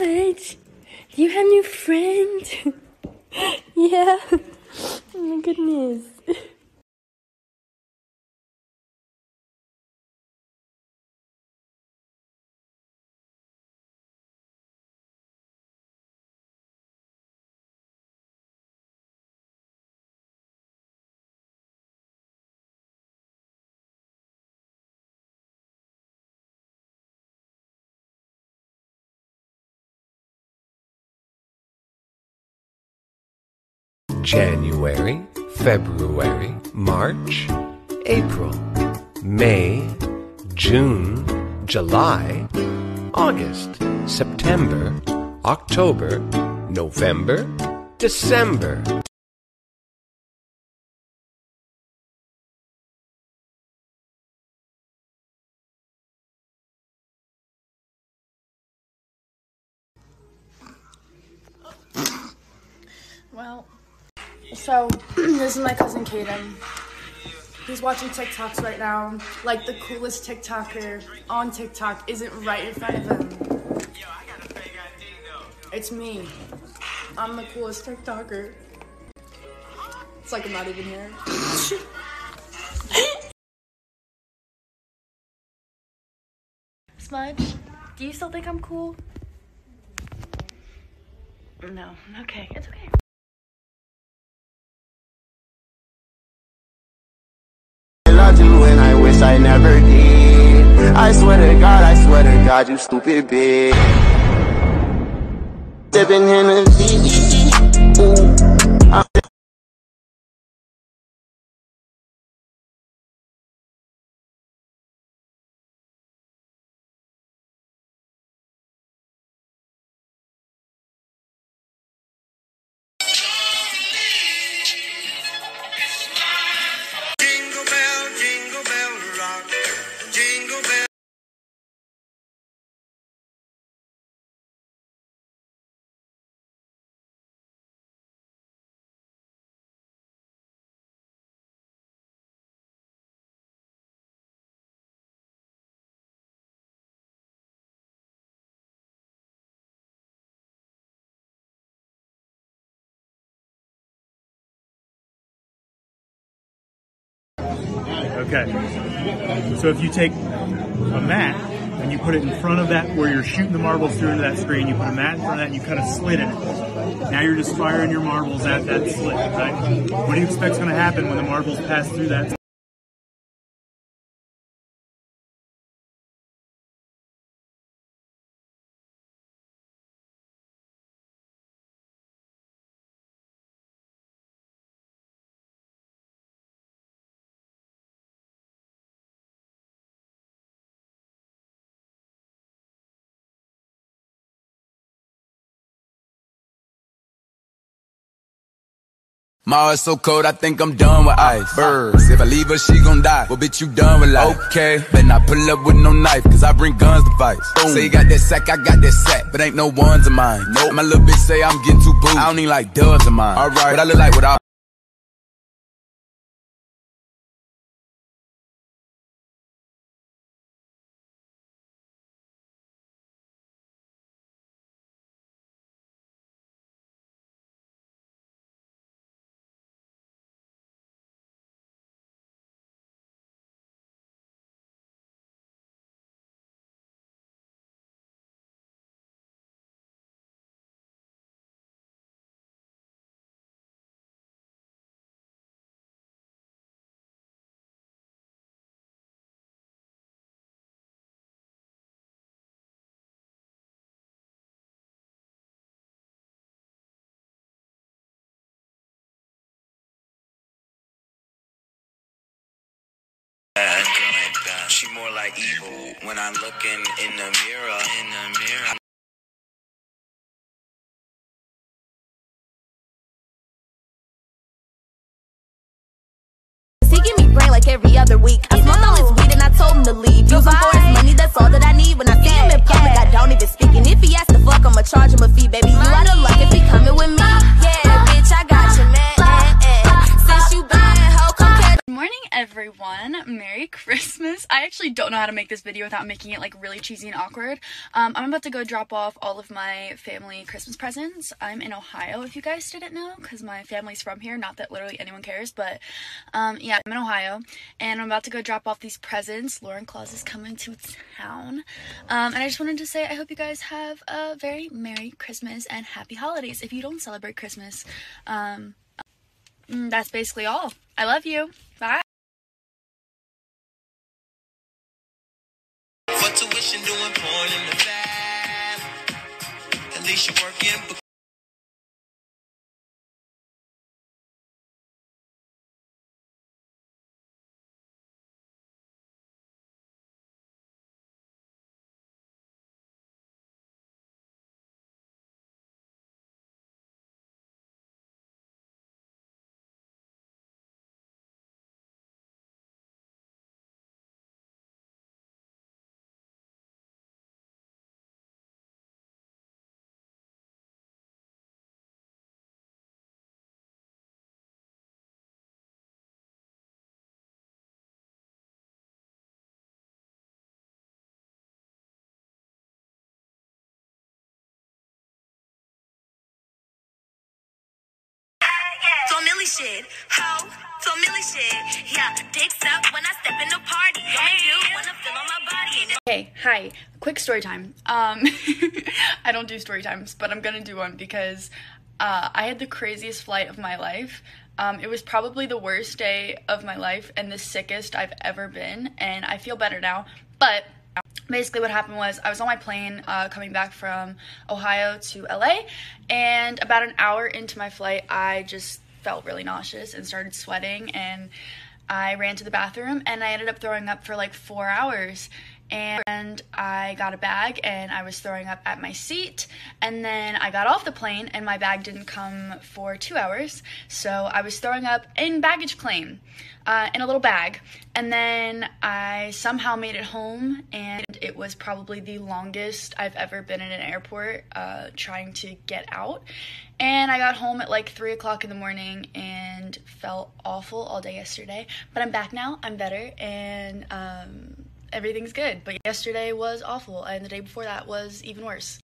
What? Do you have new friends? yeah. Oh my goodness. January, February, March, April, May, June, July, August, September, October, November, December. Well, so this is my cousin Kaden. He's watching TikToks right now. Like the coolest TikToker on TikTok isn't right in front of him. It's me. I'm the coolest TikToker. It's like I'm not even here. Smudge, do you still think I'm cool? No. Okay, it's okay. Never did. I swear to God, I swear to God, you stupid bitch. Sipping Hennessy, ooh. Okay. So if you take a mat and you put it in front of that where you're shooting the marbles through into that screen, you put a mat in front of that and you cut a slit in it. Now you're just firing your marbles at that slit, right? What do you expect's gonna happen when the marbles pass through that? Mars so cold, I think I'm done with ice. Birds, if I leave her, she gon' die. Well, bitch, you done with life. Okay, better not pull up with no knife, cause I bring guns to fight. Say you got that sack, I got that sack, but ain't no ones of mine. Nope. My little bitch say I'm getting too booed. I don't even like dubs of mine. Alright, but I look like what I. She more like evil when I'm looking in the mirror. In the mirror. He give me brain like every other week. I smoked all his weed and I told him to leave. Use him for his money, that's all that I need. When I see him in public, I don't even speak. And if he asks to fuck, I'ma charge him a fee, baby. You out of luck if he coming with me. Yeah, morning, everyone. Merry Christmas I actually don't know how to make this video without making it like really cheesy and awkward. Um, I'm about to go drop off all of my family Christmas presents. I'm in Ohio, if you guys didn't know, because my family's from here. Not that literally anyone cares, but um, yeah, I'm in Ohio, and I'm about to go drop off these presents. Loren Claus is coming to town, um, and I just wanted to say I hope you guys have a very Merry Christmas and Happy Holidays. If you don't celebrate Christmas, um, Mm, that's basically all. I love you. Bye. Tuition, doing porn in the fab. At least you're working. Millie shit, ho, shit. Yeah, dicks up when I step in the party. I do wanna feel on my body. Hey, hi. Quick story time. Um, I don't do story times, but I'm gonna do one because uh, I had the craziest flight of my life. Um, it was probably the worst day of my life and the sickest I've ever been, and I feel better now. But basically what happened was I was on my plane uh, coming back from Ohio to LA, and about an hour into my flight, I just felt really nauseous and started sweating, and I ran to the bathroom, and I ended up throwing up for like four hours. And I got a bag and I was throwing up at my seat. And then I got off the plane and my bag didn't come for two hours. So I was throwing up in baggage claim uh, in a little bag. And then I somehow made it home, and it was probably the longest I've ever been in an airport uh, trying to get out. And I got home at like 3 o'clock in the morning and felt awful all day yesterday. But I'm back now, I'm better, and um, everything's good. But yesterday was awful, and the day before that was even worse.